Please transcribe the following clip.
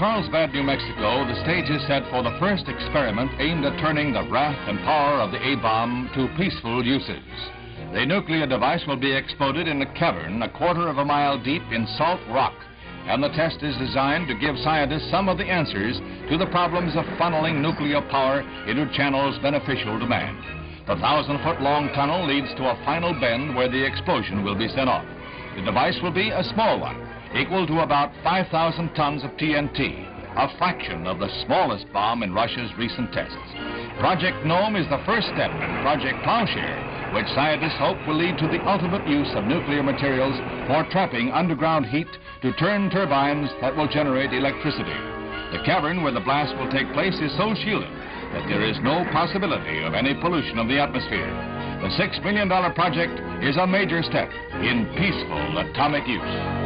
Carlsbad, New Mexico, the stage is set for the first experiment aimed at turning the wrath and power of the A-bomb to peaceful uses. The nuclear device will be exploded in a cavern a quarter of a mile deep in salt rock, and the test is designed to give scientists some of the answers to the problems of funneling nuclear power into channels beneficial to man. The thousand-foot-long tunnel leads to a final bend where the explosion will be set off. The device will be a small one, equal to about 5,000 tons of TNT, a fraction of the smallest bomb in Russia's recent tests. Project Gnome is the first step in Project Plowshare, which scientists hope will lead to the ultimate use of nuclear materials for trapping underground heat to turn turbines that will generate electricity. The cavern where the blast will take place is so shielded that there is no possibility of any pollution of the atmosphere. The $6 million project is a major step in peaceful atomic use.